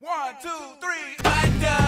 One, two, three, done.